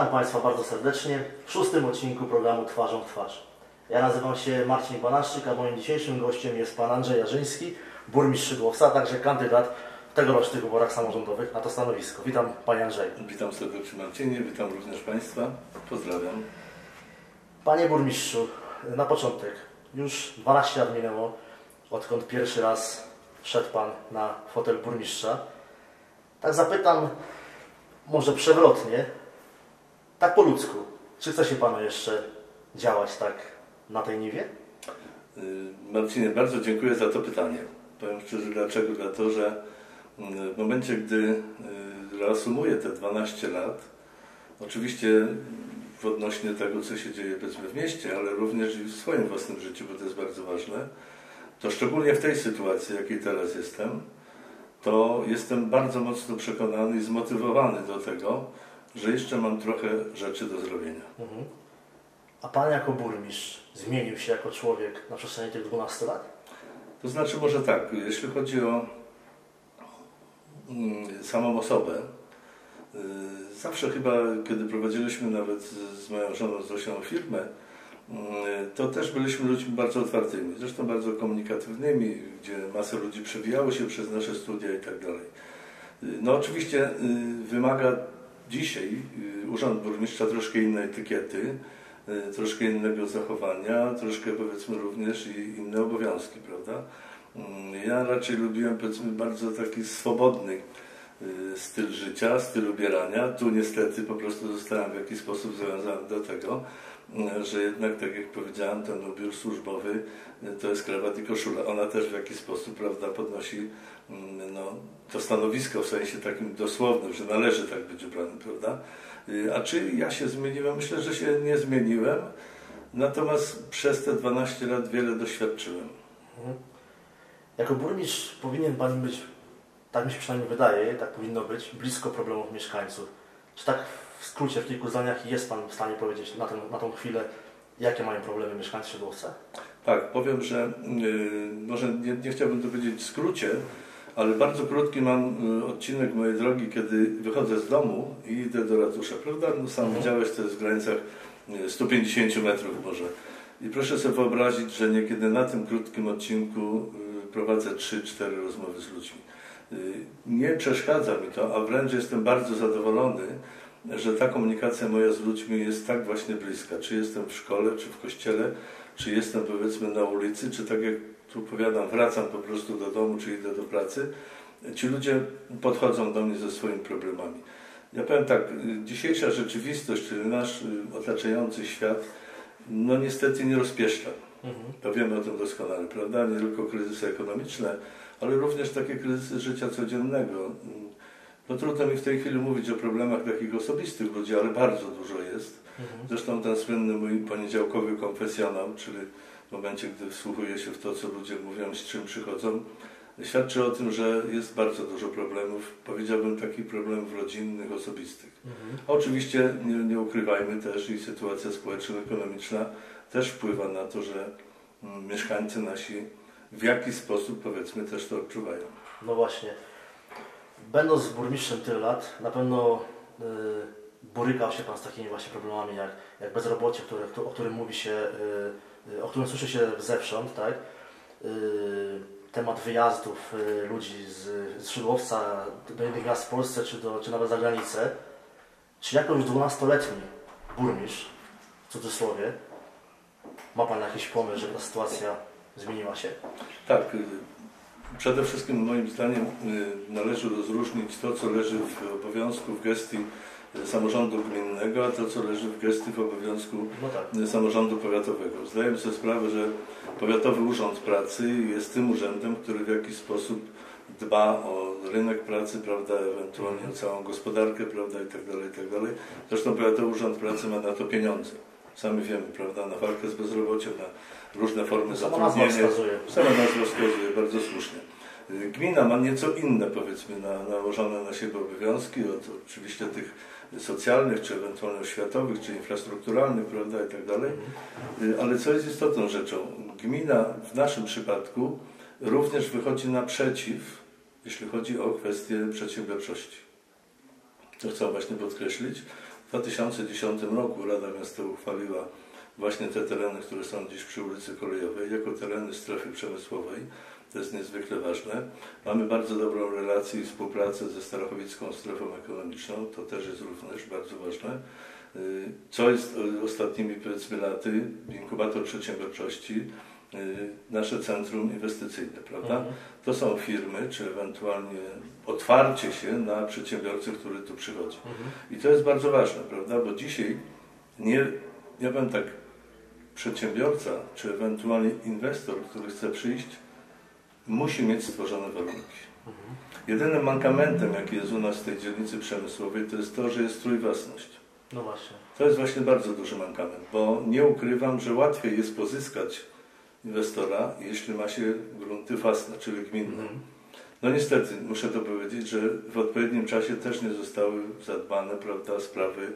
Witam Państwa bardzo serdecznie w szóstym odcinku programu Twarzą w Twarz. Ja nazywam się Marcin Banaszczyk, a moim dzisiejszym gościem jest Pan Andrzej Jarzyński, burmistrz Szydłowca, a także kandydat w tegorocznych wyborach samorządowych na to stanowisko. Witam Panie Andrzeju. Witam serdecznie Marcinie, witam również Państwa. Pozdrawiam. Panie burmistrzu, na początek, już 12 lat minęło, odkąd pierwszy raz wszedł Pan na fotel burmistrza. Tak zapytam, może przewrotnie, tak po ludzku, czy chce się Panu jeszcze działać tak na tej niwie? Y, Marcinie, bardzo dziękuję za to pytanie. Powiem szczerze dlaczego. Dlatego, że y, w momencie, gdy y, reasumuję te 12 lat, oczywiście w odnośnie tego, co się dzieje powiedzmy w mieście, ale również i w swoim własnym życiu, bo to jest bardzo ważne, to szczególnie w tej sytuacji, jakiej teraz jestem, to jestem bardzo mocno przekonany i zmotywowany do tego, że jeszcze mam trochę rzeczy do zrobienia. Mhm. A Pan jako burmistrz zmienił się jako człowiek na przestrzeni tych 12 lat? To znaczy może tak, jeśli chodzi o mm, samą osobę, y, zawsze chyba, kiedy prowadziliśmy nawet z moją żoną Zosią firmę, y, to też byliśmy ludźmi bardzo otwartymi, zresztą bardzo komunikatywnymi, gdzie masa ludzi przewijało się przez nasze studia i tak dalej. Y, No oczywiście wymaga dzisiaj y, Urząd Burmistrza troszkę innej etykiety, y, troszkę innego zachowania, troszkę powiedzmy również i inne obowiązki, prawda? Mm, Ja raczej lubiłem powiedzmy bardzo taki swobodny y, styl życia, styl ubierania. Tu niestety po prostu zostałem w jakiś sposób związany do tego, że jednak tak jak powiedziałem, ten ubiór służbowy y, to jest krawat i koszula. Ona też w jakiś sposób prawda, podnosi mm, no, to stanowisko w sensie takim dosłownym, że należy tak być ubranym, prawda? Y, A czy ja się zmieniłem? Myślę, że się nie zmieniłem. Natomiast przez te 12 lat wiele doświadczyłem. Mhm. Jako burmistrz powinien Pan być, tak mi się przynajmniej wydaje, tak powinno być, blisko problemów mieszkańców. Czy tak w skrócie, w kilku zdaniach jest Pan w stanie powiedzieć na, ten, na tą chwilę, jakie mają problemy mieszkańcy Szydłowca? Tak, powiem, że y, może nie, nie chciałbym to powiedzieć w skrócie, ale bardzo krótki mam y, odcinek mojej drogi, kiedy wychodzę z domu i idę do ratusza, prawda? No sam Mhm. widziałeś, to jest w granicach y, 150 metrów może. I proszę sobie wyobrazić, że niekiedy na tym krótkim odcinku y, prowadzę 3-4 rozmowy z ludźmi. Y, Nie przeszkadza mi to, a wręcz jestem bardzo zadowolony, że ta komunikacja moja z ludźmi jest tak właśnie bliska. Czy jestem w szkole, czy w kościele, czy jestem powiedzmy na ulicy, czy tak jak tu powiadam, wracam po prostu do domu, czy idę do pracy, ci ludzie podchodzą do mnie ze swoimi problemami. Ja powiem tak, dzisiejsza rzeczywistość, czyli nasz y, otaczający świat, no niestety nie rozpieszcza. Mhm. To wiemy o tym doskonale, prawda? Nie tylko kryzysy ekonomiczne, ale również takie kryzysy życia codziennego. No trudno mi w tej chwili mówić o problemach takich osobistych ludzi, ale bardzo dużo jest. Mhm. Zresztą ten słynny mój poniedziałkowy konfesjonał, czyli w momencie, gdy wsłuchuję się w to, co ludzie mówią, z czym przychodzą, świadczy o tym, że jest bardzo dużo problemów, powiedziałbym takich problemów rodzinnych, osobistych. Mhm. A Oczywiście nie, nie ukrywajmy też i sytuacja społeczno-ekonomiczna też wpływa na to, że mm, mieszkańcy nasi w jakiś sposób powiedzmy też to odczuwają. No właśnie. Będąc burmistrzem tyle lat, na pewno y, borykał się Pan z takimi właśnie problemami jak, jak bezrobocie, które, o którym mówi się, y, y, o którym słyszy się zewsząd, tak? Y, temat wyjazdów y, ludzi z, z Szydłowca do innych miast w Polsce czy, do, czy nawet za granicę. Czy jako już 12-letni burmistrz, w cudzysłowie, ma Pan jakiś pomysł, żeby ta sytuacja zmieniła się? Tak, przede wszystkim moim zdaniem y, należy rozróżnić to, co leży w obowiązku, w gestii y, samorządu gminnego, a to, co leży w gestii, w obowiązku No tak. y, samorządu powiatowego. Zdajemy sobie sprawę, że Powiatowy Urząd Pracy jest tym urzędem, który w jakiś sposób dba o rynek pracy, prawda, ewentualnie o całą gospodarkę, prawda, i tak dalej, i tak dalej. Zresztą Powiatowy Urząd Pracy ma na to pieniądze. Sami wiemy, prawda, na walkę z bezrobociem, na różne formy zatrudnienia. Sama nazwa wskazuje, bardzo słusznie. Gmina ma nieco inne, powiedzmy, na, nałożone na siebie obowiązki, od oczywiście tych socjalnych, czy ewentualnie oświatowych, czy infrastrukturalnych, prawda, i tak dalej. Ale co jest istotną rzeczą? Gmina w naszym przypadku również wychodzi naprzeciw, jeśli chodzi o kwestię przedsiębiorczości. To chcę właśnie podkreślić. W 2010 roku Rada Miasta uchwaliła właśnie te tereny, które są dziś przy ulicy Kolejowej, jako tereny strefy przemysłowej. To jest niezwykle ważne. Mamy bardzo dobrą relację i współpracę ze Starachowicką Strefą Ekonomiczną. To też jest również bardzo ważne. Y, Co jest y, ostatnimi powiedzmy laty? Inkubator przedsiębiorczości, y, nasze centrum inwestycyjne, prawda? Mhm. To są firmy, czy ewentualnie otwarcie się na przedsiębiorcę, który tu przychodzi. Mhm. I to jest bardzo ważne, prawda? Bo dzisiaj nie, ja bym tak, przedsiębiorca, czy ewentualnie inwestor, który chce przyjść, musi mieć stworzone warunki. Mhm. Jedynym mankamentem, jaki jest u nas w tej dzielnicy przemysłowej, to jest to, że jest trójwłasność. No właśnie. To jest właśnie bardzo duży mankament, bo nie ukrywam, że łatwiej jest pozyskać inwestora, jeśli ma się grunty własne, czyli gminne. Mhm. No niestety, muszę to powiedzieć, że w odpowiednim czasie też nie zostały zadbane prawda, sprawy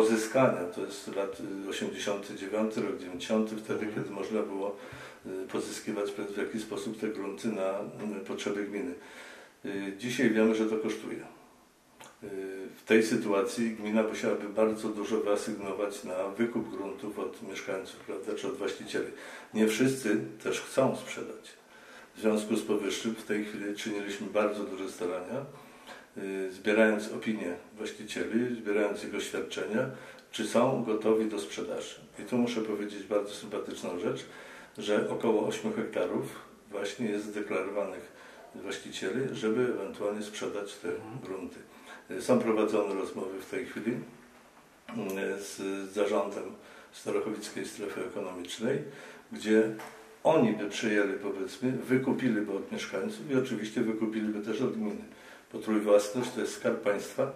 pozyskania. To jest lat y, 89, rok 90, wtedy, Mhm. kiedy można było y, pozyskiwać w jakiś sposób te grunty na y, potrzeby gminy. Y, Dzisiaj wiemy, że to kosztuje. Y, W tej sytuacji gmina musiałaby bardzo dużo wyasygnować na wykup gruntów od mieszkańców, prawda, czy od właścicieli. Nie wszyscy też chcą sprzedać. W związku z powyższym w tej chwili czyniliśmy bardzo duże starania, y, zbierając opinie właścicieli, zbierając ich oświadczenia, czy są gotowi do sprzedaży. I tu muszę powiedzieć bardzo sympatyczną rzecz, że około 8 hektarów właśnie jest zdeklarowanych właścicieli, żeby ewentualnie sprzedać te Mhm. grunty. Y, Są prowadzone rozmowy w tej chwili y, z zarządem Starachowickiej Strefy Ekonomicznej, gdzie oni by przyjęli, powiedzmy, wykupiliby od mieszkańców i oczywiście wykupiliby też od gminy. Bo trójwłasność to jest skarb państwa,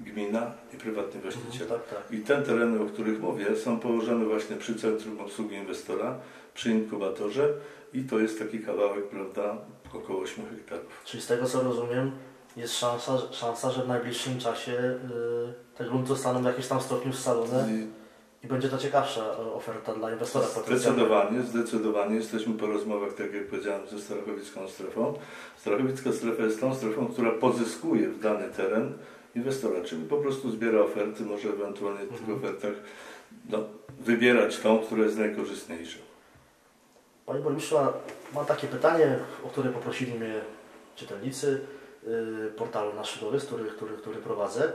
gmina i prywatny właściciel. Mhm. Tak, tak. I te tereny, o których mówię, są położone właśnie przy Centrum Obsługi Inwestora, przy inkubatorze i to jest taki kawałek, prawda, około 8 hektarów. Czyli z tego co rozumiem, jest szansa, szansa że w najbliższym czasie y, te grunty zostaną w jakimś tam stopniu scalone I i będzie to ciekawsza e, oferta dla inwestora. Zdecydowanie, zdecydowanie jesteśmy po rozmowach, tak jak powiedziałem, ze Starachowicką strefą. Starachowicka strefa jest tą strefą, która pozyskuje w dany teren inwestora, czyli po prostu zbiera oferty, może ewentualnie w tych Mhm. ofertach no, wybierać tą, która jest najkorzystniejsza. Panie burmistrzu, mam takie pytanie, o które poprosili mnie czytelnicy y, portalu Nasz który, który, który prowadzę,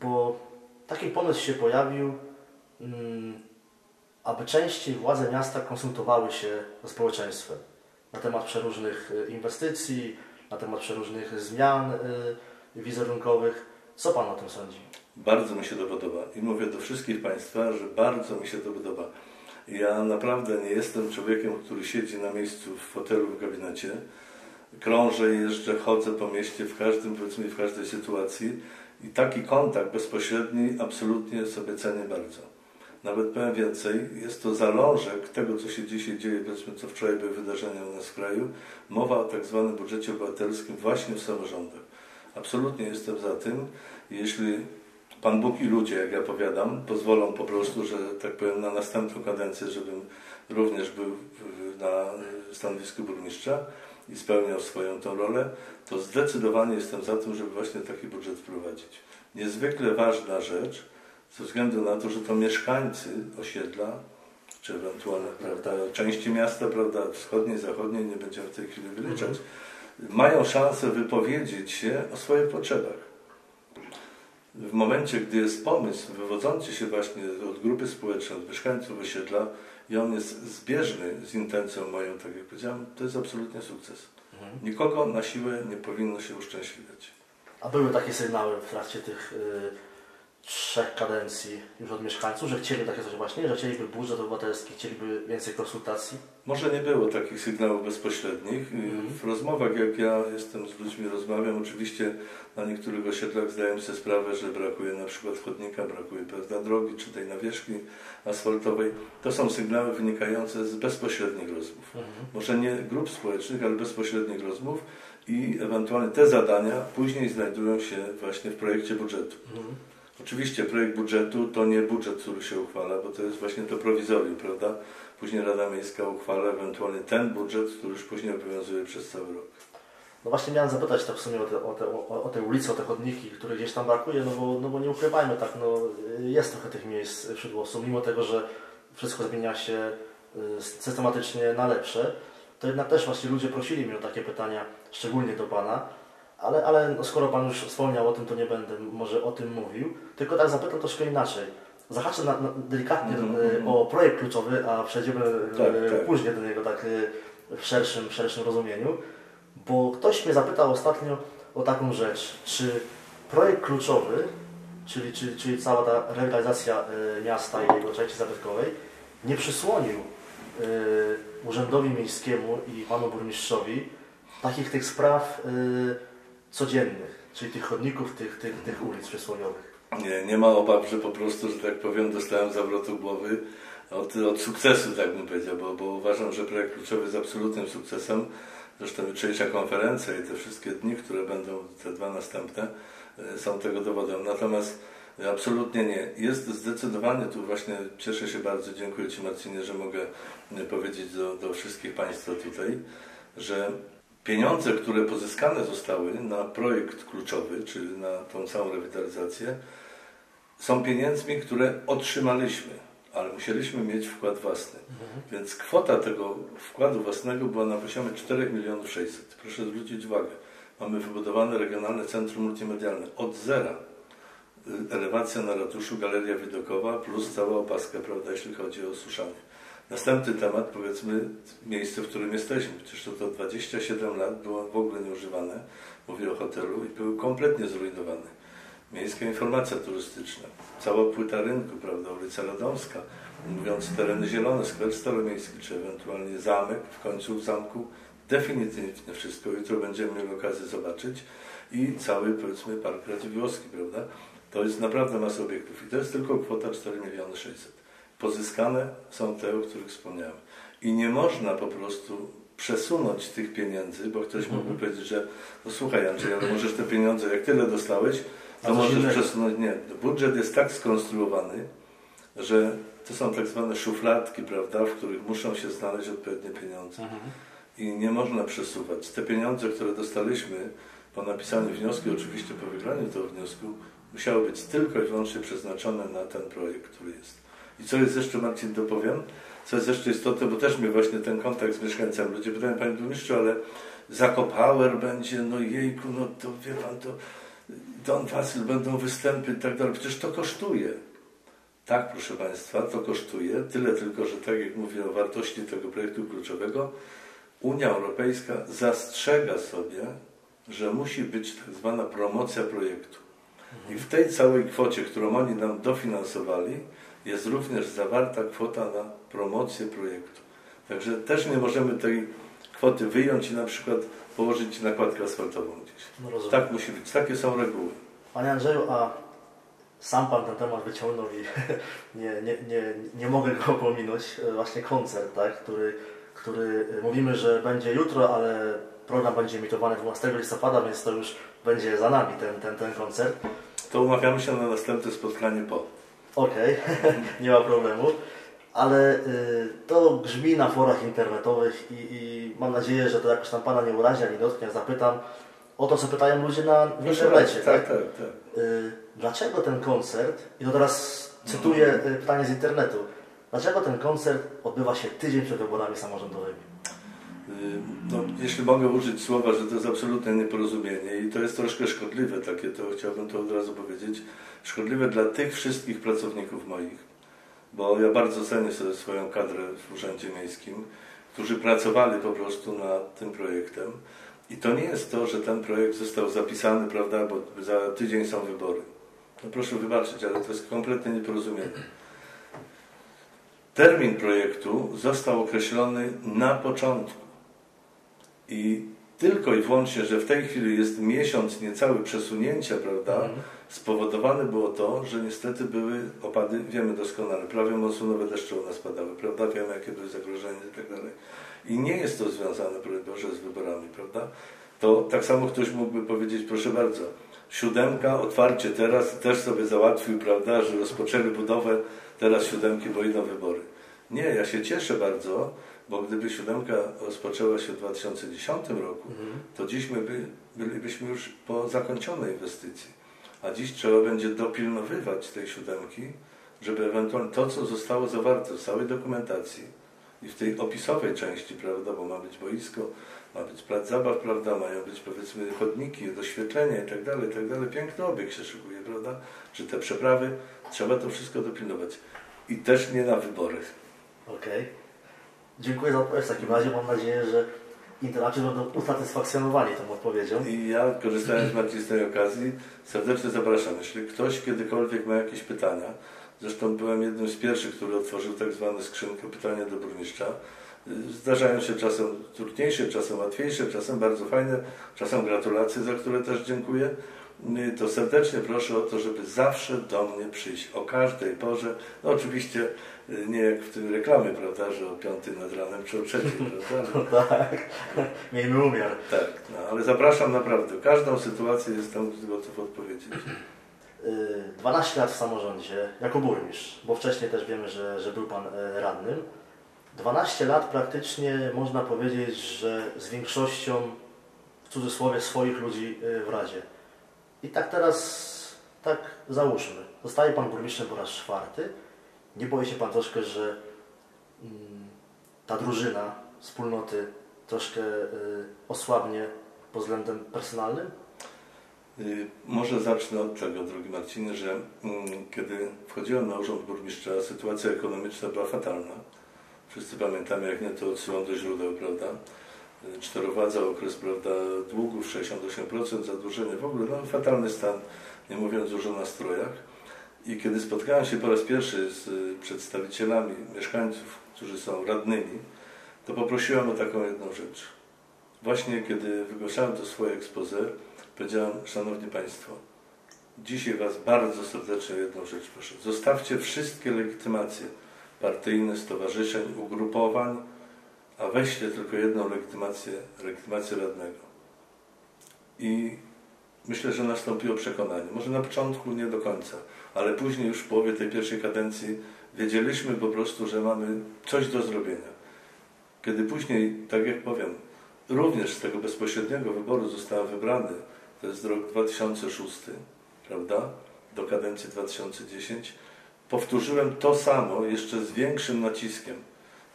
bo taki pomysł się pojawił, aby częściej władze miasta konsultowały się ze społeczeństwem na temat przeróżnych y, inwestycji, na temat przeróżnych zmian y, wizerunkowych. Co Pan o tym sądzi? Bardzo mi się to podoba i mówię do wszystkich Państwa, że bardzo mi się to podoba. Ja naprawdę nie jestem człowiekiem, który siedzi na miejscu w fotelu w gabinecie. Krążę, jeżdżę, chodzę po mieście w każdym, powiedzmy, w każdej sytuacji i taki kontakt bezpośredni absolutnie sobie cenię bardzo. Nawet powiem więcej, jest to zalążek tego, co się dzisiaj dzieje, powiedzmy, co wczoraj były wydarzenia u nas w kraju. Mowa o tak zwanym budżecie obywatelskim właśnie w samorządach. Absolutnie jestem za tym, jeśli Pan Bóg i ludzie, jak ja powiadam, pozwolą po prostu, że tak powiem, na następną kadencję, żebym również był na stanowisku burmistrza i spełniał swoją tą rolę, to zdecydowanie jestem za tym, żeby właśnie taki budżet wprowadzić. Niezwykle ważna rzecz, ze względu na to, że to mieszkańcy osiedla, czy ewentualnie prawda, części miasta, prawda, wschodniej, zachodniej, nie będziemy w tej chwili wyliczać, mają szansę wypowiedzieć się o swoich potrzebach. W momencie, gdy jest pomysł wywodzący się właśnie od grupy społecznej, od mieszkańców osiedla i on jest zbieżny z intencją moją, tak jak powiedziałem, to jest absolutnie sukces. Nikogo na siłę nie powinno się uszczęśliwiać. A były takie sygnały w trakcie tych y, trzech kadencji już od mieszkańców, że chcieli takie coś właśnie, że chcieliby budżet obywatelski, chcieliby więcej konsultacji? Może nie było takich sygnałów bezpośrednich. Mhm. W rozmowach, jak ja jestem z ludźmi, rozmawiam, oczywiście na niektórych osiedlach zdaję sobie sprawę, że brakuje na przykład chodnika, brakuje pewna drogi, czy tej nawierzchni asfaltowej. To są sygnały wynikające z bezpośrednich rozmów. Może nie grup społecznych, ale bezpośrednich rozmów i ewentualnie te zadania później znajdują się właśnie w projekcie budżetu. Mhm. Oczywiście projekt budżetu to nie budżet, który się uchwala, bo to jest właśnie to prowizorium, prawda? Później Rada Miejska uchwala ewentualnie ten budżet, który już później obowiązuje przez cały rok. No właśnie miałem zapytać tak w sumie o te, o te, o, o te ulice, o te chodniki, które gdzieś tam brakuje, no bo, no bo nie ukrywajmy tak, no jest trochę tych miejsc wśród osób, mimo tego, że wszystko zmienia się y, systematycznie na lepsze, to jednak też właśnie ludzie prosili mnie o takie pytania, szczególnie do Pana, ale, ale no skoro Pan już wspomniał o tym, to nie będę może o tym mówił, tylko tak zapytam troszkę inaczej. Zahaczę na, na, delikatnie y, mhm. o projekt kluczowy, a przejdziemy y, Tak, tak. później do niego tak y, w szerszym, szerszym rozumieniu, bo ktoś mnie zapytał ostatnio o taką rzecz, czy projekt kluczowy, czyli, czyli, czyli cała ta rewitalizacja miasta i jego części zabytkowej, nie przysłonił Urzędowi Miejskiemu i Panu Burmistrzowi takich tych spraw codziennych, czyli tych chodników, tych, tych, tych ulic przysłoniowych. Nie, nie ma obaw, że po prostu, że tak powiem, dostałem zawrotu głowy od, od sukcesu, tak bym powiedział, bo, bo uważam, że projekt kluczowy jest absolutnym sukcesem. Zresztą jutrzejsza konferencja i te wszystkie dni, które będą, te dwa następne, e, są tego dowodem. Natomiast absolutnie nie. Jest zdecydowanie, tu właśnie cieszę się bardzo, dziękuję Ci Marcinie, że mogę e, powiedzieć do, do wszystkich Państwa tutaj, że pieniądze, które pozyskane zostały na projekt kluczowy, czyli na tą całą rewitalizację, są pieniędzmi, które otrzymaliśmy, ale musieliśmy mieć wkład własny. Więc kwota tego wkładu własnego była na poziomie 4 milionów 600. Proszę zwrócić uwagę, mamy wybudowane regionalne centrum multimedialne od zera. Y, Elewacja na ratuszu, galeria widokowa plus cała opaska, prawda, jeśli chodzi o suszanie. Następny temat, powiedzmy, miejsce, w którym jesteśmy. Przecież to, to 27 lat było w ogóle nieużywane, mówię o hotelu, i były kompletnie zrujnowane. Miejska informacja turystyczna, cała płyta rynku, prawda, ulica Radomska, mówiąc tereny zielone, skwer staromiejski, czy ewentualnie zamek, w końcu w zamku definitywnie wszystko, jutro będziemy mieli okazję zobaczyć i cały, powiedzmy, Park Radziwiłowski, prawda, to jest naprawdę masa obiektów i to jest tylko kwota 4 miliony 600. Pozyskane są te, o których wspomniałem. I nie można po prostu przesunąć tych pieniędzy, bo ktoś mógłby powiedzieć, że no słuchaj Andrzej, ale możesz te pieniądze, jak tyle dostałeś, to możesz innego. przesunąć. Nie, budżet jest tak skonstruowany, że to są tak zwane szufladki, prawda, w których muszą się znaleźć odpowiednie pieniądze. I nie można przesuwać. Te pieniądze, które dostaliśmy po napisaniu wniosku, oczywiście po wygraniu tego wniosku, musiały być tylko i wyłącznie przeznaczone na ten projekt, który jest. I co jest jeszcze, Marcin, dopowiem, co jest jeszcze istotne, bo też mnie właśnie ten kontakt z mieszkańcami, ludzie pytają, Panie Burmistrzu, ale Zakopower będzie, no jejku, no to wie Pan, to Don Wasyl, będą występy i tak dalej, przecież to kosztuje. Tak, proszę Państwa, to kosztuje, tyle tylko, że tak jak mówię o wartości tego projektu kluczowego, Unia Europejska zastrzega sobie, że musi być tak zwana promocja projektu. I w tej całej kwocie, którą oni nam dofinansowali, jest również zawarta kwota na promocję projektu. Także też nie możemy tej kwoty wyjąć i na przykład położyć nakładkę asfaltową gdzieś. No rozumiem. Tak musi być, takie są reguły. Panie Andrzeju, a sam Pan ten temat wyciągnął i nie, nie, nie, nie mogę go pominąć. Właśnie koncert, tak, który, który e, mówimy, że będzie jutro, ale program będzie emitowany 12 listopada, więc to już będzie za nami ten, ten, ten koncert. To umawiamy się na następne spotkanie po. Okej, nie ma problemu. Ale y, to grzmi na forach internetowych i, i mam nadzieję, że to jakoś tam Pana nie urazi, ani dotknie. Zapytam o to, co pytają ludzie na w internecie. tak, tak, tak. Y, dlaczego ten koncert, i to teraz cytuję y, pytanie z internetu, dlaczego ten koncert odbywa się tydzień przed wyborami samorządowymi? Y, No, jeśli mogę użyć słowa, że to jest absolutne nieporozumienie i to jest troszkę szkodliwe, takie to chciałbym to od razu powiedzieć, szkodliwe dla tych wszystkich pracowników moich, bo ja bardzo cenię sobie swoją kadrę w Urzędzie Miejskim, którzy pracowali po prostu nad tym projektem i to nie jest to, że ten projekt został zapisany, prawda, bo za tydzień są wybory. No proszę wybaczyć, ale to jest kompletne nieporozumienie. Termin projektu został określony na początku. I tylko i wyłącznie, że w tej chwili jest miesiąc niecały przesunięcia, prawda, Mhm. spowodowane było to, że niestety były opady, wiemy doskonale, prawie monsunowe deszcze u nas padały, prawda, wiemy jakie były zagrożenia i tak dalej. I nie jest to związane, Boże, z wyborami, prawda. To tak samo ktoś mógłby powiedzieć, proszę bardzo, siódemka, otwarcie teraz, też sobie załatwił, prawda, że rozpoczęli budowę teraz siódemki, bo idą wybory. Nie, ja się cieszę bardzo, Bo gdyby siódemka rozpoczęła się w 2010 roku, Mhm. to dziś my by, bylibyśmy już po zakończonej inwestycji. A dziś trzeba będzie dopilnowywać tej siódemki, żeby ewentualnie to, co zostało zawarte w całej dokumentacji i w tej opisowej części, prawda, bo ma być boisko, ma być plac zabaw, prawda, mają być powiedzmy chodniki, doświetlenie i tak dalej, i tak dalej. Piękny obieg się szykuje, prawda? Czy te przeprawy, trzeba to wszystko dopilnować. I też nie na wybory. Okej. Dziękuję za odpowiedź w takim razie. Mam nadzieję, że interaci będą usatysfakcjonowani tą odpowiedzią. I ja, korzystając Marcin z tej okazji, serdecznie zapraszam. Jeśli ktoś kiedykolwiek ma jakieś pytania, zresztą byłem jednym z pierwszych, który otworzył tak zwane skrzynkę pytania do burmistrza. Zdarzają się czasem trudniejsze, czasem łatwiejsze, czasem bardzo fajne, czasem gratulacje, za które też dziękuję. Y, To serdecznie proszę o to, żeby zawsze do mnie przyjść o każdej porze. No oczywiście y, nie jak w tym reklamie, prawda, że o 5 nad ranem czy o 3, prawda? No tak. Miejmy umiar. Tak, no, ale zapraszam naprawdę. Każdą sytuację jestem gotów odpowiedzieć. Y, 12 lat w samorządzie jako burmistrz, bo wcześniej też wiemy, że, że był Pan e, radnym. 12 lat praktycznie można powiedzieć, że z większością w cudzysłowie swoich ludzi e, w Radzie. I tak teraz, tak załóżmy, zostaje Pan burmistrzem po raz czwarty. Nie boi się Pan troszkę, że mm, ta drużyna, wspólnoty troszkę y, osłabnie pod względem personalnym? Y, Może zacznę od tego, drogi Marcinie, że mm, kiedy wchodziłem na urząd burmistrza, sytuacja ekonomiczna była fatalna. Wszyscy pamiętamy, jak nie to odsyłam do źródeł, prawda? Czterowadza, okres, prawda, długów, 68% zadłużenie, w ogóle no, fatalny stan, nie mówiąc już o nastrojach. I kiedy spotkałem się po raz pierwszy z y, przedstawicielami mieszkańców, którzy są radnymi, to poprosiłem o taką jedną rzecz. Właśnie kiedy wygłaszałem to swoje expose, powiedziałem, Szanowni Państwo, dzisiaj Was bardzo serdecznie o jedną rzecz proszę. Zostawcie wszystkie legitymacje partyjne, stowarzyszeń, ugrupowań, a weźcie tylko jedną legitymację, legitymację radnego. I myślę, że nastąpiło przekonanie. Może na początku nie do końca, ale później już w połowie tej pierwszej kadencji wiedzieliśmy po prostu, że mamy coś do zrobienia. Kiedy później, tak jak powiem, również z tego bezpośredniego wyboru zostałem wybrany, to jest rok 2006, prawda, do kadencji 2010, powtórzyłem to samo jeszcze z większym naciskiem,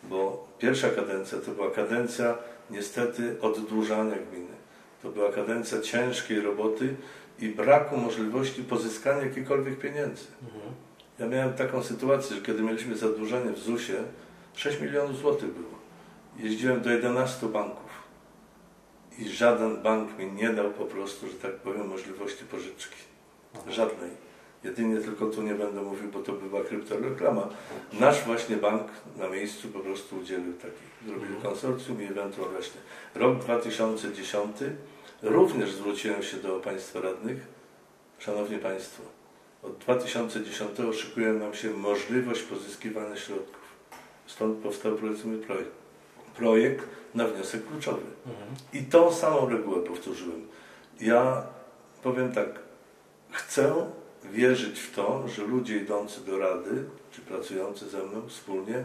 bo pierwsza kadencja to była kadencja niestety oddłużania gminy. To była kadencja ciężkiej roboty i braku możliwości pozyskania jakichkolwiek pieniędzy. Mhm. Ja miałem taką sytuację, że kiedy mieliśmy zadłużenie w ZUS-ie, 6 milionów złotych było. Jeździłem do 11 banków i żaden bank mi nie dał po prostu, że tak powiem, możliwości pożyczki. Żadnej. Jedynie tylko tu nie będę mówił, bo to była kryptoreklama. Nasz właśnie bank na miejscu po prostu udzielił taki, zrobił Mhm. konsorcjum i ewentualnie właśnie rok 2010 również zwróciłem się do Państwa radnych. Szanowni Państwo, od 2010 szykuje nam się możliwość pozyskiwania środków. Stąd powstał powiedzmy projekt, projekt na wniosek kluczowy. Mhm. I tą samą regułę powtórzyłem. Ja powiem tak, chcę wierzyć w to, że ludzie idący do rady, czy pracujący ze mną wspólnie,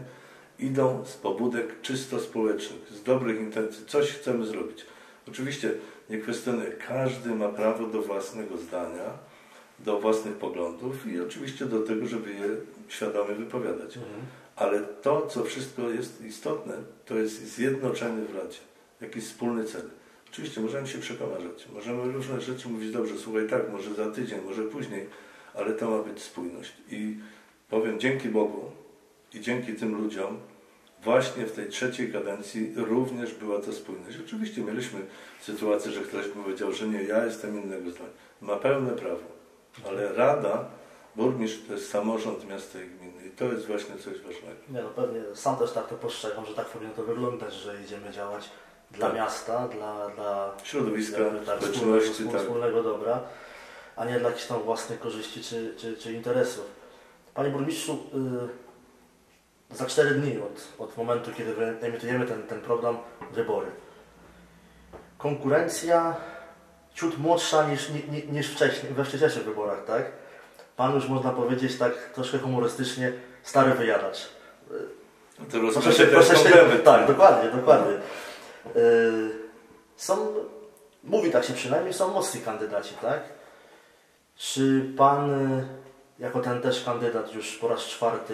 idą z pobudek czysto społecznych, z dobrych intencji. Coś chcemy zrobić. Oczywiście nie kwestionuję, każdy ma prawo do własnego zdania, do własnych poglądów i oczywiście do tego, żeby je świadomie wypowiadać. Mhm. Ale to, co wszystko jest istotne, to jest zjednoczenie w Radzie. Jakiś wspólny cel. Oczywiście możemy się przekomarzać, możemy różne rzeczy mówić dobrze, słuchaj tak, może za tydzień, może później, ale to ma być spójność. I powiem dzięki Bogu i dzięki tym ludziom, właśnie w tej trzeciej kadencji również była ta spójność. Oczywiście mieliśmy sytuację, że ktoś powiedział, że nie, ja jestem innego zdania. Ma pełne prawo, ale Rada, burmistrz to jest samorząd miasta i gminy i to jest właśnie coś ważnego. Nie no pewnie sam też tak to postrzegam, że tak powinno to wyglądać, że idziemy działać dla Tak. miasta, dla, dla Środowiska, jakby tak, wspólnego, społeczności, wspól- tak. wspólnego dobra, a nie dla jakichś tam własnych korzyści czy, czy, czy interesów. Panie burmistrzu, y, za 4 dni od, od momentu, kiedy emitujemy ten, ten program, wybory. Konkurencja ciut młodsza niż, ni- ni- niż wcześniej, we wcześniejszych wyborach, tak? Pan już można powiedzieć tak troszkę humorystycznie, stary wyjadacz. Y, To Proszę się, proszę się, tak, dokładnie, dokładnie. Yy, są, mówi tak się przynajmniej, są mocni kandydaci, tak? Czy pan, y, jako ten też kandydat już po raz czwarty,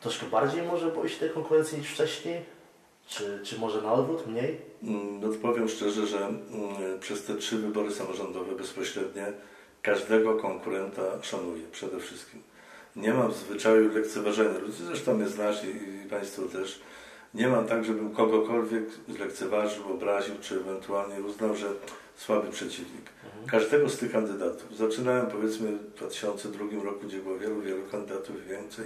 troszkę bardziej może boi się tej konkurencji niż wcześniej? Czy, czy może na odwrót, mniej? Mm, No powiem szczerze, że mm, przez te trzy wybory samorządowe bezpośrednie każdego konkurenta szanuję przede wszystkim. Nie mam zwyczaju lekceważenia. Ludzie zresztą mnie znasz i, i Państwo też. Nie mam tak, żebym kogokolwiek zlekceważył, obraził, czy ewentualnie uznał, że słaby przeciwnik. Każdego z tych kandydatów. Zaczynałem powiedzmy w 2002 roku, gdzie było wielu, wielu kandydatów więcej.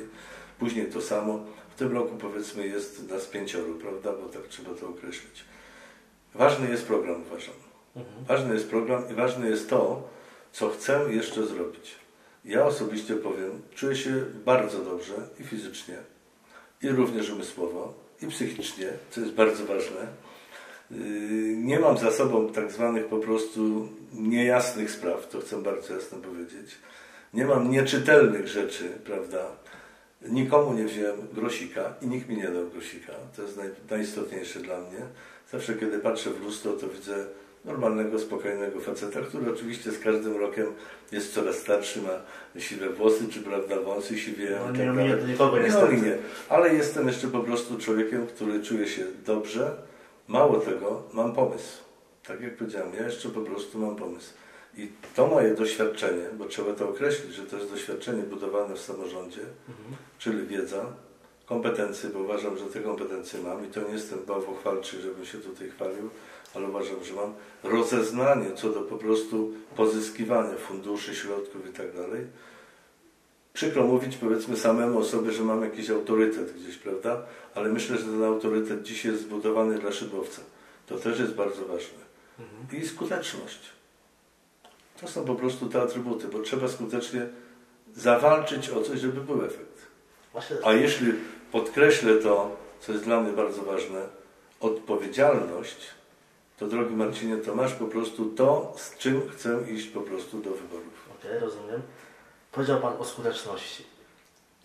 Później to samo. W tym roku powiedzmy jest nas pięcioro, prawda? Bo tak trzeba to określić. Ważny jest program, uważam. Ważny jest program i ważne jest to, co chcę jeszcze zrobić. Ja osobiście powiem, czuję się bardzo dobrze i fizycznie, i również umysłowo, i psychicznie, co jest bardzo ważne. Yy, Nie mam za sobą tak zwanych po prostu niejasnych spraw, to chcę bardzo jasno powiedzieć. Nie mam nieczytelnych rzeczy, prawda? Nikomu nie wziąłem grosika i nikt mi nie dał grosika. To jest naj, najistotniejsze dla mnie. Zawsze, kiedy patrzę w lustro, to widzę normalnego, spokojnego faceta, który oczywiście z każdym rokiem jest coraz starszy, ma siwe włosy, czy prawda, wąsy siwieją. No, nie tak dalej. to nikogo Nie ominie. Ale jestem jeszcze po prostu człowiekiem, który czuje się dobrze. Mało tego, mam pomysł. Tak jak powiedziałem, ja jeszcze po prostu mam pomysł. I to moje doświadczenie, bo trzeba to określić, że to jest doświadczenie budowane w samorządzie, czyli wiedza, kompetencje, bo uważam, że te kompetencje mam i to nie jestem bałwochwalczy, żebym się tutaj chwalił, ale uważam, że mam rozeznanie co do po prostu pozyskiwania funduszy, środków i tak dalej. Przykro mówić powiedzmy samemu o sobie, że mam jakiś autorytet gdzieś, prawda? Ale myślę, że ten autorytet dzisiaj jest zbudowany dla szybowca. To też jest bardzo ważne. I skuteczność. To są po prostu te atrybuty, bo trzeba skutecznie zawalczyć o coś, żeby był efekt. A jeśli podkreślę to, co jest dla mnie bardzo ważne, odpowiedzialność, to drogi Marcinie, to masz po prostu to, z czym chcę iść po prostu do wyborów. Okej, rozumiem. Powiedział Pan o skuteczności.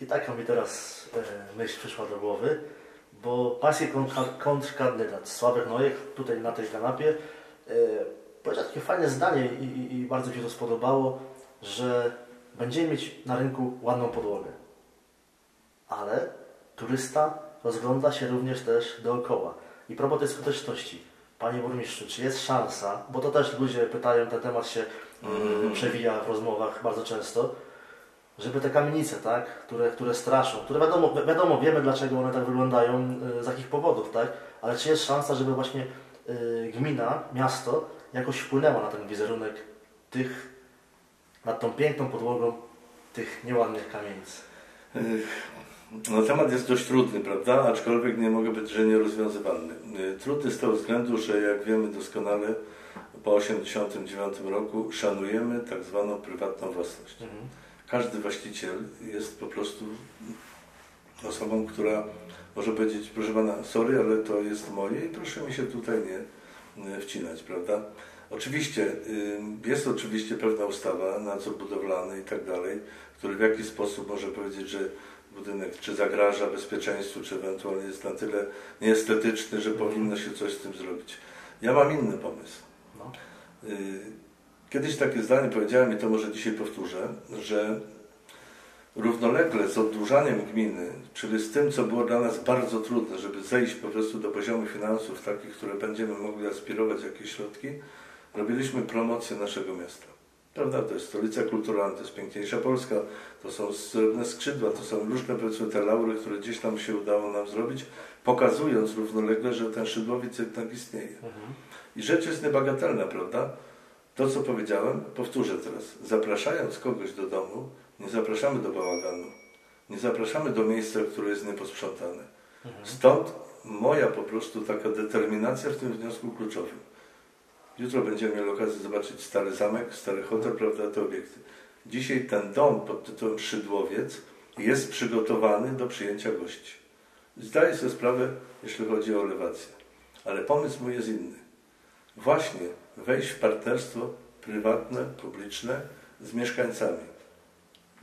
I taka mi teraz e, myśl przyszła do głowy, bo kontra- kontrkandydat Sławek Nojek tutaj na tej kanapie e, powiedział takie fajne zdanie i, i, i bardzo mi się to spodobało, że będziemy mieć na rynku ładną podłogę. Ale turysta rozgląda się również też dookoła. I propos tej skuteczności. Panie burmistrzu, czy jest szansa, bo to też ludzie pytają, ten temat się mm, przewija w rozmowach bardzo często, żeby te kamienice, tak, które, które straszą, które wiadomo, wi- wiadomo, wiemy dlaczego one tak wyglądają, y, z jakich powodów, tak, ale czy jest szansa, żeby właśnie y, gmina, miasto jakoś wpłynęła na ten wizerunek tych, nad tą piękną podłogą tych nieładnych kamienic? No, temat jest dość trudny, prawda? Aczkolwiek nie mogę być, że nierozwiązywalny. Y, Trudny z tego względu, że jak wiemy doskonale, po 1989 roku szanujemy tak zwaną prywatną własność. Każdy właściciel jest po prostu osobą, która może powiedzieć, proszę pana, sorry, ale to jest moje i proszę mi się tutaj nie wcinać, prawda? Oczywiście, y, jest oczywiście pewna ustawa, nadzór budowlany i tak dalej, który w jakiś sposób może powiedzieć, że budynek czy zagraża bezpieczeństwu, czy ewentualnie jest na tyle nieestetyczny, że powinno się coś z tym zrobić. Ja mam inny pomysł. No. Y, Kiedyś takie zdanie powiedziałem i to może dzisiaj powtórzę, że równolegle z oddłużaniem gminy, czyli z tym, co było dla nas bardzo trudne, żeby zejść po prostu do poziomu finansów takich, które będziemy mogli aspirować jakieś środki, robiliśmy promocję naszego miasta. Prawda? To jest stolica kulturalna, to jest piękniejsza Polska, to są srebrne skrzydła, to są różne powiedzmy te laury, które gdzieś tam się udało nam zrobić, pokazując równolegle, że ten szydłowiec jednak istnieje. I rzecz jest niebagatelna, prawda? To, co powiedziałem, powtórzę teraz. Zapraszając kogoś do domu, nie zapraszamy do bałaganu. Nie zapraszamy do miejsca, które jest nieposprzątane. Stąd moja po prostu taka determinacja w tym wniosku kluczowym. Jutro będziemy mieli okazję zobaczyć stary zamek, stary hotel, prawda, te obiekty. Dzisiaj ten dom pod tytułem Szydłowiec jest przygotowany do przyjęcia gości. Zdaję sobie sprawę, jeśli chodzi o elewację. Ale pomysł mój jest inny. Właśnie wejść w partnerstwo prywatne, publiczne z mieszkańcami.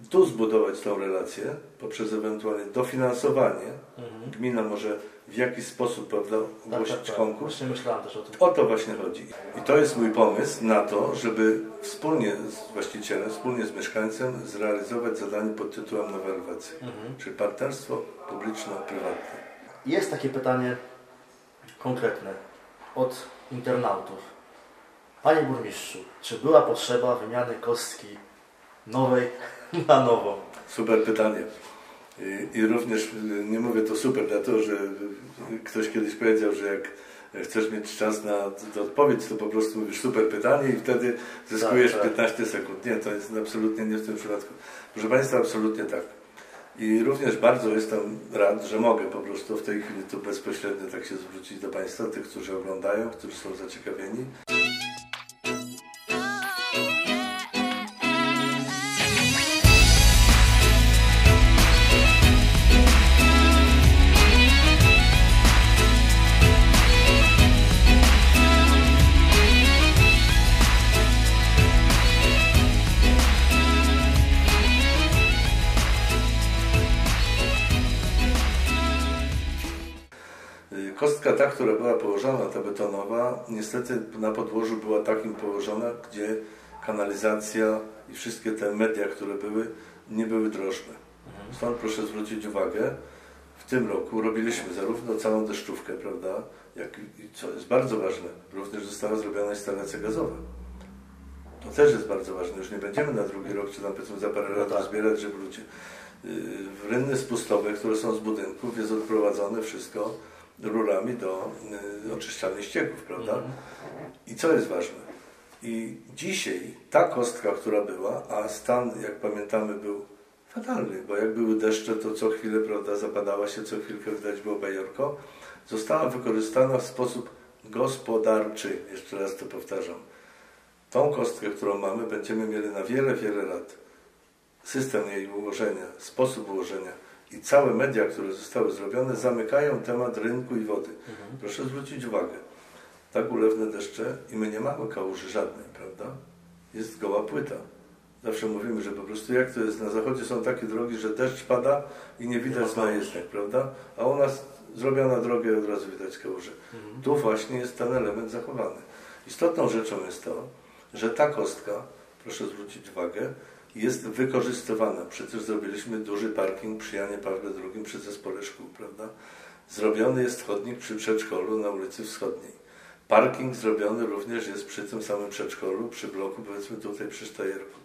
Tu zbudować tą relację poprzez ewentualnie dofinansowanie. Mhm. Gmina może w jakiś sposób prawda, Tak, ogłosić tak, tak. konkurs. Myślałem też o tym. O to właśnie chodzi. I to jest mój pomysł na to, żeby wspólnie z właścicielem, wspólnie z mieszkańcem zrealizować zadanie pod tytułem Nowa Elewacja, Mhm. czyli partnerstwo publiczno-prywatne. Jest takie pytanie konkretne od internautów. Panie burmistrzu, czy była potrzeba wymiany kostki nowej na nową? Super pytanie. I, I również y, nie mówię to super, dlatego że ktoś kiedyś powiedział, że jak chcesz mieć czas na to odpowiedź, to po prostu mówisz super pytanie i wtedy zyskujesz Tak, tak. 15 sekund. Nie, to jest absolutnie nie w tym przypadku. Proszę Państwa, absolutnie tak. I również bardzo jestem rad, że mogę po prostu w tej chwili tu bezpośrednio tak się zwrócić do Państwa, tych, którzy oglądają, którzy są zaciekawieni. Kostka ta, która była położona, ta betonowa, niestety na podłożu była takim położona, gdzie kanalizacja i wszystkie te media, które były, nie były drożne. Stąd proszę zwrócić uwagę, w tym roku robiliśmy zarówno całą deszczówkę, prawda, jak i co jest bardzo ważne, również została zrobiona instalacja gazowa. To też jest bardzo ważne. Już nie będziemy na drugi rok, czy tam powiedzmy za parę No lat tak. zbierać, żeby ludzie. Yy, Rynny spustowe, które są z budynków, jest odprowadzone wszystko rurami do yy, oczyszczalni ścieków, prawda? Mhm. I co jest ważne? I dzisiaj ta kostka, która była, a stan, jak pamiętamy, był fatalny, bo jak były deszcze, to co chwilę, prawda, zapadała się, co chwilkę widać było bajorko, została wykorzystana w sposób gospodarczy. Jeszcze raz to powtarzam. Tą kostkę, którą mamy, będziemy mieli na wiele, wiele lat. System jej ułożenia, sposób ułożenia i całe media, które zostały zrobione, zamykają temat rynku i wody. Mhm. Proszę zwrócić uwagę. Tak ulewne deszcze i my nie mamy kałuży żadnej, prawda? Jest goła płyta. Zawsze mówimy, że po prostu jak to jest, na zachodzie są takie drogi, że deszcz pada i nie widać na jezdniach, prawda? A u nas zrobiona droga i od razu widać kałuże. Mhm. Tu właśnie jest ten element zachowany. Istotną rzeczą jest to, że ta kostka, proszę zwrócić uwagę, jest wykorzystywana. Przecież zrobiliśmy duży parking przy Janie Pawle II przy zespole szkół, prawda? Zrobiony jest chodnik przy przedszkolu na ulicy Wschodniej. Parking zrobiony również jest przy tym samym przedszkolu, przy bloku powiedzmy tutaj przy Sztajerku.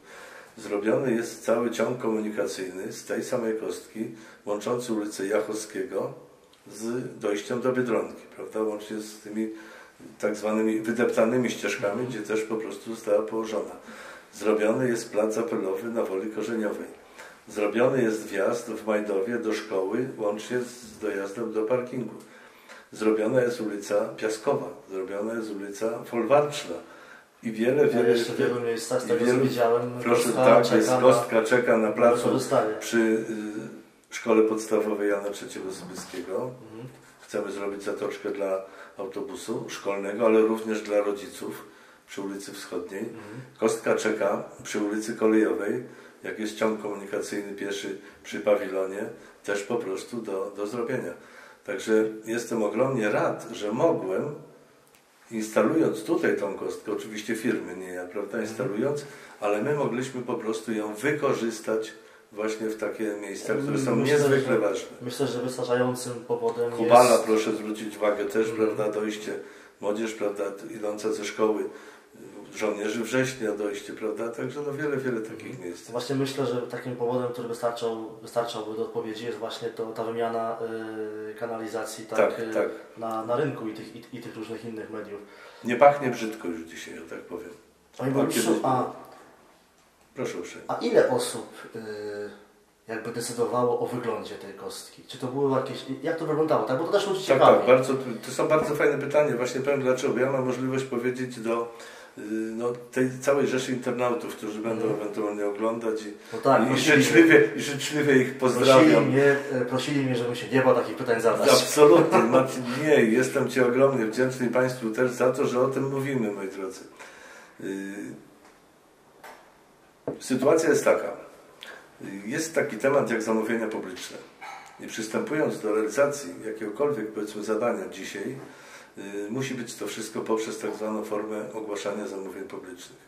Zrobiony jest cały ciąg komunikacyjny z tej samej kostki, łączący ulicę Jachowskiego z dojściem do Biedronki, prawda? Łącznie z tymi tak zwanymi wydeptanymi ścieżkami, gdzie też po prostu została położona. Zrobiony jest plac apelowy na Woli Korzeniowej. Zrobiony jest wjazd w Majdowie do szkoły, łącznie z dojazdem do parkingu. Zrobiona jest ulica Piaskowa, zrobiona jest ulica Folwarczna i wiele, Ja wiele... jeszcze w wielu miejscach tego wielu- widziałem, Proszę, kostka tak, czeka jest na kostka czeka na placu przy y, szkole podstawowej Jana III Sobieskiego. Mhm. Chcemy zrobić zatoczkę dla autobusu szkolnego, ale również dla rodziców przy ulicy Wschodniej. Mhm. Kostka czeka przy ulicy Kolejowej, jak jest ciąg komunikacyjny pieszy przy pawilonie, też po prostu do, do zrobienia. Także jestem ogromnie rad, że mogłem, instalując tutaj tą kostkę, oczywiście firmy, nie ja, prawda, instalując, ale my mogliśmy po prostu ją wykorzystać właśnie w takie miejsca, które są Myślę, niezwykle że- ważne. Myślę, że wystarczającym powodem Kubala, jest... proszę zwrócić uwagę, też, Mhm. prawda, dojście, młodzież, prawda, idąca ze szkoły, żołnierzy września dojście, prawda, także no wiele, wiele takich miejsc. Właśnie myślę, że takim powodem, który wystarczał, wystarczałby do odpowiedzi jest właśnie to, ta wymiana y, kanalizacji tak, Tak, y, tak. Na, na rynku i tych, i, i tych różnych innych mediów. Nie pachnie brzydko już dzisiaj, że tak powiem. Panie burmistrzu, a. Proszę uprzejmie. a ile osób y, jakby decydowało o wyglądzie tej kostki? Czy to było jakieś... Jak to wyglądało? Tak, bo to też ludzi Tak, ciekawi. tak, bardzo, to są bardzo fajne pytania. Właśnie powiem dlaczego. Ja mam możliwość powiedzieć do no, tej całej rzeszy internautów, którzy będą Mhm. ewentualnie oglądać i, No tak, i, prosili, życzliwie, i życzliwie ich prosili, pozdrawiam. mnie, e, prosili mnie, żebym się nie bał takich pytań zadać. Absolutnie, Marcin, nie, jestem Ci ogromnie wdzięczny i Państwu też za to, że o tym mówimy, moi drodzy. Yy, Sytuacja jest taka. Jest taki temat jak zamówienia publiczne. I przystępując do realizacji jakiegokolwiek powiedzmy zadania dzisiaj, y, musi być to wszystko poprzez tak zwaną formę ogłaszania zamówień publicznych.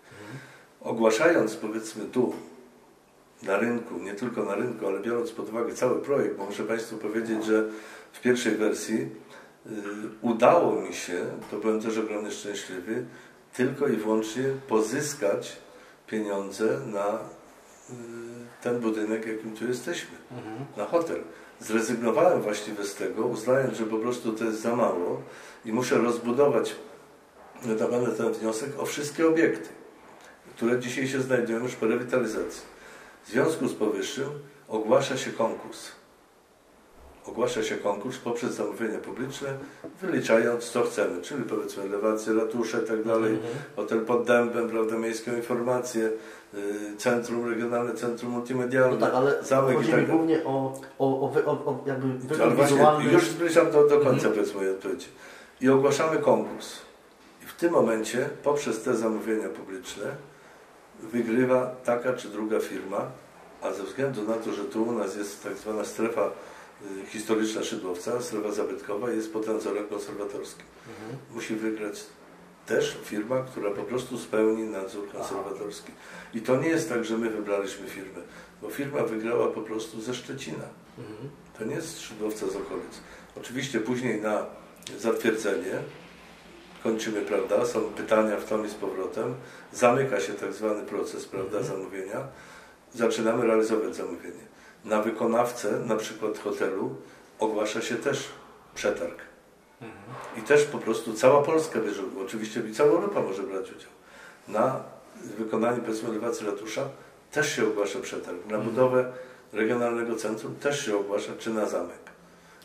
Ogłaszając powiedzmy tu na rynku, nie tylko na rynku, ale biorąc pod uwagę cały projekt, bo muszę Państwu powiedzieć, że w pierwszej wersji y, udało mi się, to byłem też ogromnie szczęśliwy, tylko i wyłącznie pozyskać pieniądze na y, ten budynek, jakim tu jesteśmy, na hotel. Zrezygnowałem właściwie z tego, uznając, że po prostu to jest za mało i muszę rozbudować notabene ten wniosek o wszystkie obiekty, które dzisiaj się znajdują już po rewitalizacji. W związku z powyższym ogłasza się konkurs. Ogłasza się konkurs poprzez zamówienie publiczne, wyliczając co chcemy, czyli powiedzmy elewacje, ratusze i tak dalej, Mhm. hotel pod dębem, prawda, miejską informację, y, centrum regionalne, centrum multimedialne, No tak, ale zamek i chodzi tak mi dalej. głównie o, o, o, o, jakby właśnie wizualny. już zbliżam do, do końca Mhm. powiedzmy odpowiedzi. I ogłaszamy konkurs. I w tym momencie poprzez te zamówienia publiczne wygrywa taka czy druga firma, a ze względu na to, że tu u nas jest tak zwana strefa historyczna Szydłowca, strefa zabytkowa, jest pod nadzorem konserwatorskim. Mhm. Musi wygrać też firma, która po prostu spełni nadzór konserwatorski. I to nie jest tak, że my wybraliśmy firmę, bo firma wygrała po prostu ze Szczecina. Mhm. To nie jest szydłowca z okolic. Oczywiście później na zatwierdzenie kończymy, prawda, są pytania w tom i z powrotem, zamyka się tak zwany proces, prawda, Mhm. zamówienia, zaczynamy realizować zamówienie. Na wykonawcę, na przykład hotelu, ogłasza się też przetarg. Mhm. I też po prostu cała Polska bierze, oczywiście i cała Europa może brać udział. Na wykonanie powiedzmy elewacji ratusza też się ogłasza przetarg. Na Mhm. budowę regionalnego centrum też się ogłasza, czy na zamek.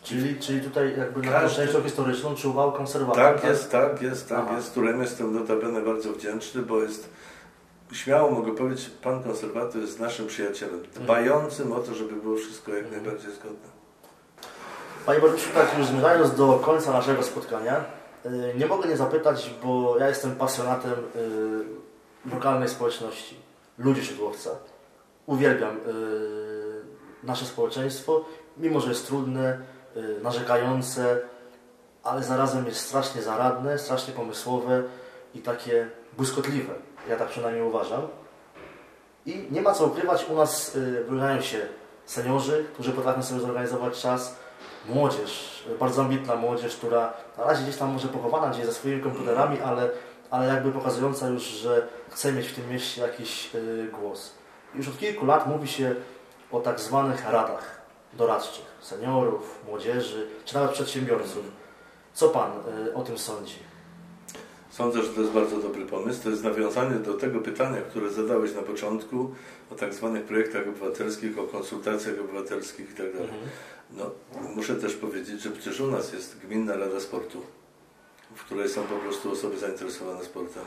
Czyli, czyli tutaj jakby na Każdy- częścią historyczną czuwał konserwator. Tak jest, tak jest, tak Aha. jest, któremu jestem notabene bardzo wdzięczny, bo jest, śmiało mogę powiedzieć, pan konserwator jest naszym przyjacielem, dbającym o to, żeby było wszystko jak Mhm. najbardziej zgodne. Panie Burmistrzu, tak już zmierzając do końca naszego spotkania, y, nie mogę nie zapytać, bo ja jestem pasjonatem y, lokalnej społeczności, ludzi Szydłowca. Uwielbiam y, nasze społeczeństwo, mimo że jest trudne, narzekające, ale zarazem jest strasznie zaradne, strasznie pomysłowe i takie błyskotliwe. Ja tak przynajmniej uważam. I nie ma co ukrywać, u nas y, wyróżniają się seniorzy, którzy potrafią sobie zorganizować czas, młodzież, bardzo ambitna młodzież, która na razie gdzieś tam może pochowana gdzieś ze swoimi komputerami, ale, ale jakby pokazująca już, że chce mieć w tym mieście jakiś y, głos. Już od kilku lat mówi się o tak zwanych radach doradczych, seniorów, młodzieży, czy nawet przedsiębiorców. Co Pan y, o tym sądzi? Sądzę, że to jest bardzo dobry pomysł. To jest nawiązanie do tego pytania, które zadałeś na początku o tak zwanych projektach obywatelskich, o konsultacjach obywatelskich itd. No, muszę też powiedzieć, że przecież u nas jest Gminna Rada Sportu, w której są po prostu osoby zainteresowane sportem.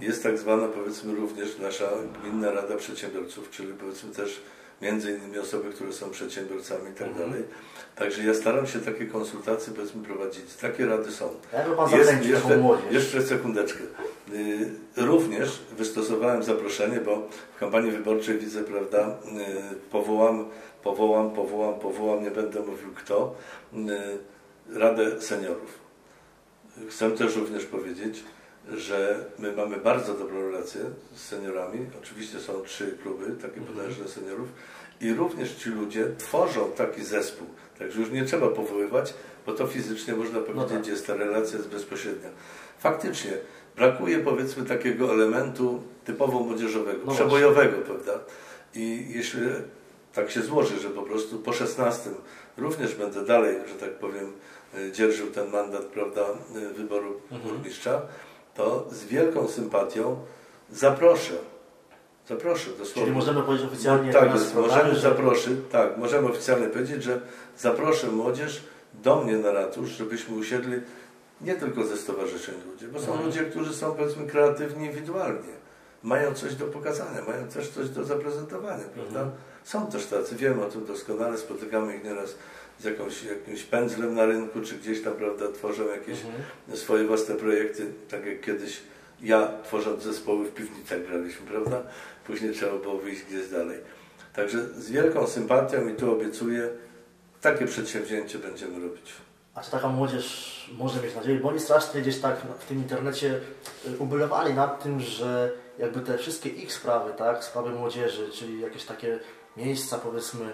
Jest tak zwana powiedzmy również nasza Gminna Rada Przedsiębiorców, czyli powiedzmy też między innymi osoby, które są przedsiębiorcami i tak Mhm. dalej. Także ja staram się takie konsultacje powiedzmy prowadzić. Takie rady są. Jest, jeszcze, jeszcze sekundeczkę. Y, Również wystosowałem zaproszenie, bo w kampanii wyborczej widzę, prawda, y, powołam, powołam, powołam, powołam, nie będę mówił kto, y, Radę Seniorów. Chcę też również powiedzieć, że my mamy bardzo dobrą relację z seniorami. Oczywiście są trzy kluby, takie Mhm. potężne seniorów. I również ci ludzie tworzą taki zespół. Także już nie trzeba powoływać, bo to fizycznie można powiedzieć, tak. jest ta relacja jest bezpośrednia. Faktycznie brakuje powiedzmy takiego elementu typowo młodzieżowego, No przebojowego, prawda? I jeśli tak się złoży, że po prostu po 16 również będę dalej, że tak powiem, y, dzierżył ten mandat, prawda, y, wyboru Mhm. To z wielką sympatią zaproszę. Zaproszę dosłownie. Czyli możemy powiedzieć oficjalnie tak, teraz jest, możemy że- zaprosić, tak, możemy oficjalnie powiedzieć, że zaproszę młodzież do mnie na ratusz, żebyśmy usiedli nie tylko ze stowarzyszeń ludzie, bo są Mhm. ludzie, którzy są powiedzmy kreatywni indywidualnie. Mają coś do pokazania, mają też coś do zaprezentowania, prawda? Mhm. Są też tacy, wiemy o tym doskonale, spotykamy ich nieraz z jakąś, jakimś pędzlem na rynku, czy gdzieś tam, prawda, tworzą jakieś Mhm. swoje własne projekty, tak jak kiedyś ja tworząc zespoły w piwnicach graliśmy, prawda? Później trzeba było wyjść gdzieś dalej. Także z wielką sympatią i tu obiecuję, takie przedsięwzięcie będziemy robić. A czy taka młodzież może mieć nadzieję? Bo oni strasznie gdzieś tak w tym internecie y, ubolewali nad tym, że jakby te wszystkie ich sprawy, tak, sprawy młodzieży, czyli jakieś takie miejsca powiedzmy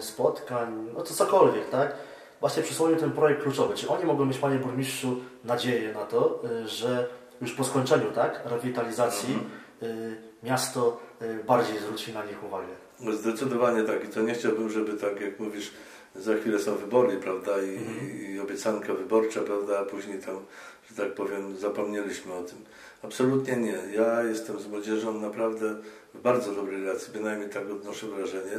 spotkań, no to cokolwiek, tak, właśnie przysłonił ten projekt kluczowy. Czy oni mogą mieć, Panie Burmistrzu, nadzieję na to, y, że już po skończeniu, tak, rewitalizacji y, miasto y, bardziej zwróci na nich uwagę? No Zdecydowanie tak. I to nie chciałbym, żeby tak jak mówisz, za chwilę są wybory, prawda, i, i obiecanka wyborcza, prawda, a później tam, że tak powiem, zapomnieliśmy o tym. Absolutnie nie. Ja jestem z młodzieżą naprawdę w bardzo dobrej relacji, bynajmniej tak odnoszę wrażenie,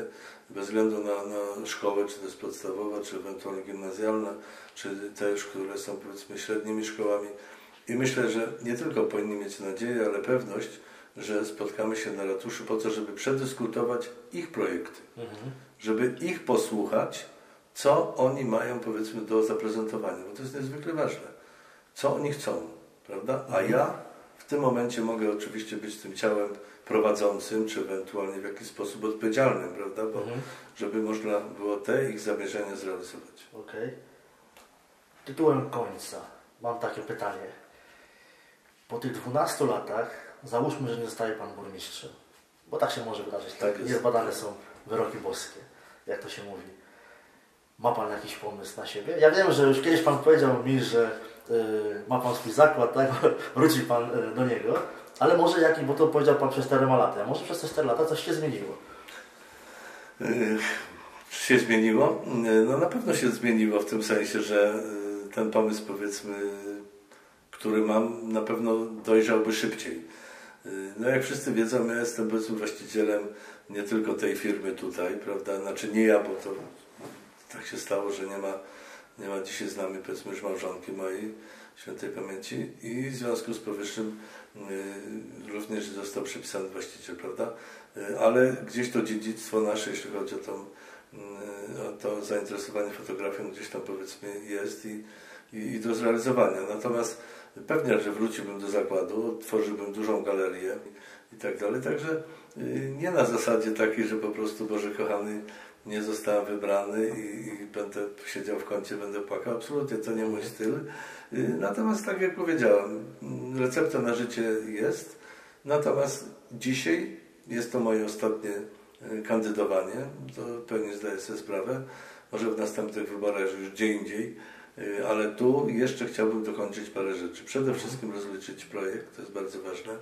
bez względu na, na szkołę, czy to jest podstawowa, czy ewentualnie gimnazjalna, czy te już, które są powiedzmy średnimi szkołami. I myślę, że nie tylko powinni mieć nadzieję, ale pewność, że spotkamy się na ratuszu po to, żeby przedyskutować ich projekty żeby ich posłuchać, co oni mają powiedzmy do zaprezentowania, bo to jest niezwykle ważne. Co oni chcą, prawda? A ja w tym momencie mogę oczywiście być tym ciałem prowadzącym, czy ewentualnie w jakiś sposób odpowiedzialnym, prawda? Bo Mhm. żeby można było te ich zamierzenia zrealizować. Okej. Tytułem końca mam takie pytanie. Po tych 12 latach, załóżmy, że nie zostaje Pan burmistrzem, bo tak się może wydarzyć, tak? Tak. Niezbadane są wyroki boskie, jak to się mówi. Ma Pan jakiś pomysł na siebie? Ja wiem, że już kiedyś Pan powiedział mi, że y, ma Pan swój zakład, tak? Wróci Pan y, do niego, ale może jaki, bo to powiedział Pan przez 4 lata, może przez te 4 lata coś się zmieniło. Yy, Czy się zmieniło? No na pewno się zmieniło w tym sensie, że yy, ten pomysł powiedzmy, który mam, na pewno dojrzałby szybciej. Yy, No jak wszyscy wiedzą, ja jestem powiedzmy właścicielem nie tylko tej firmy tutaj, prawda? Znaczy nie ja, bo to tak się stało, że nie ma, nie ma dzisiaj z nami powiedzmy już małżonki mojej świętej pamięci i w związku z powyższym yy, również został przypisany właściciel, prawda? Yy, Ale gdzieś to dziedzictwo nasze, jeśli chodzi o, yy, o to zainteresowanie fotografią, gdzieś tam powiedzmy jest i, i, i do zrealizowania. Natomiast pewnie, że wróciłbym do zakładu, tworzyłbym dużą galerię i tak dalej. Także yy, nie na zasadzie takiej, że po prostu Boże kochany nie zostałem wybrany i, i będę siedział w kącie, będę płakał. Absolutnie to nie mój styl. Yy, Natomiast tak jak powiedziałem, mm, recepta na życie jest. Natomiast dzisiaj jest to moje ostatnie yy, kandydowanie. To pewnie zdaję sobie sprawę. Może w następnych wyborach już gdzie indziej. Yy, Ale tu jeszcze chciałbym dokończyć parę rzeczy. Przede wszystkim rozliczyć projekt, to jest bardzo ważne.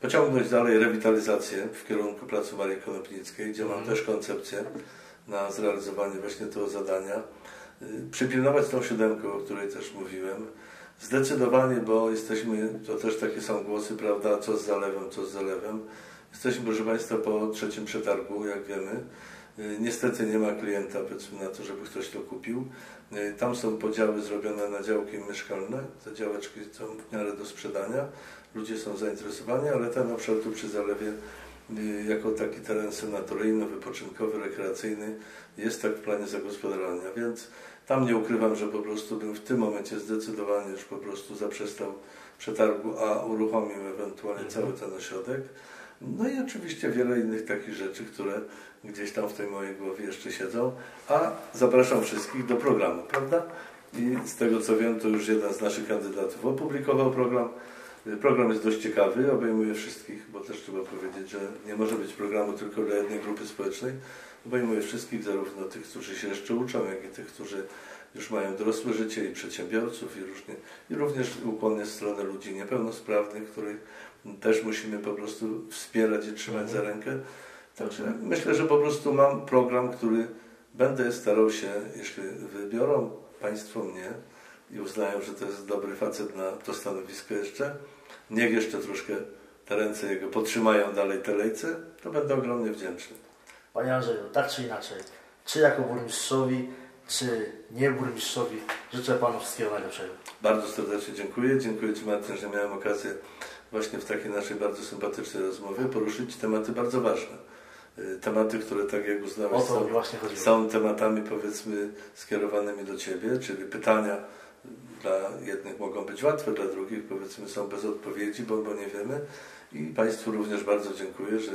Pociągnąć dalej rewitalizację w kierunku Placu Marii Konopnickiej, gdzie mam też koncepcję na zrealizowanie właśnie tego zadania. Yy, Przypilnować tą siódemkę, o której też mówiłem. Zdecydowanie, bo jesteśmy, to też takie są głosy, prawda, co z zalewem, co z zalewem. Jesteśmy, proszę Państwa, po trzecim przetargu, jak wiemy. Yy, Niestety nie ma klienta, powiedzmy, na to, żeby ktoś to kupił. Yy, Tam są podziały zrobione na działki mieszkalne. Te działeczki są w miarę do sprzedania. Ludzie są zainteresowani, ale ten obszar tu przy zalewie yy, jako taki teren senatoryjno-wypoczynkowy, rekreacyjny jest tak w planie zagospodarowania, więc tam nie ukrywam, że po prostu bym w tym momencie zdecydowanie już po prostu zaprzestał przetargu, a uruchomił ewentualnie cały ten ośrodek. No i oczywiście wiele innych takich rzeczy, które gdzieś tam w tej mojej głowie jeszcze siedzą, a zapraszam wszystkich do programu, prawda? I z tego co wiem, to już jeden z naszych kandydatów opublikował program. Program jest dość ciekawy, obejmuje wszystkich, bo też trzeba powiedzieć, że nie może być programu tylko dla jednej grupy społecznej. Obejmuje wszystkich, zarówno tych, którzy się jeszcze uczą, jak i tych, którzy już mają dorosłe życie i przedsiębiorców i, różnie, i również ukłon jest w stronę ludzi niepełnosprawnych, których też musimy po prostu wspierać i trzymać za rękę. Także myślę, że po prostu mam program, który będę starał się, jeśli wybiorą Państwo mnie i uznają, że to jest dobry facet na to stanowisko jeszcze, niech jeszcze troszkę te ręce jego potrzymają dalej te lejce, to będę ogromnie wdzięczny. Panie Andrzeju, tak czy inaczej, czy jako burmistrzowi, czy nie burmistrzowi, życzę Panu wszystkiego najlepszego. Bardzo serdecznie dziękuję. Dziękuję Ci Martin, że miałem okazję właśnie w takiej naszej bardzo sympatycznej rozmowie poruszyć tematy bardzo ważne. Y, Tematy, które tak jak uznałeś są, są tematami powiedzmy skierowanymi do Ciebie, czyli pytania dla jednych mogą być łatwe, dla drugich powiedzmy są bez odpowiedzi, bo, bo nie wiemy. I Państwu również bardzo dziękuję, że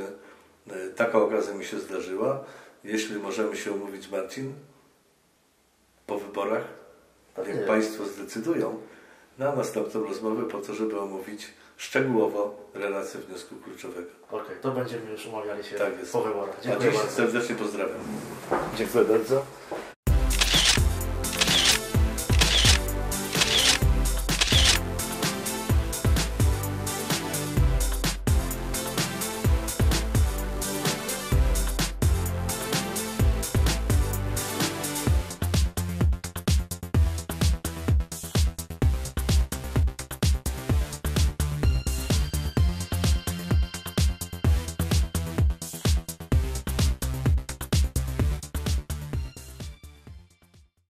E, Taka okazja mi się zdarzyła. Jeśli możemy się umówić, Marcin, po wyborach, jak Państwo zdecydują, na następną rozmowę po to, żeby omówić szczegółowo relację wniosku kluczowego. Okej, to będziemy już umawiali się Tak po wyborach. Dziękuję bardzo. serdecznie pozdrawiam. Dziękuję bardzo.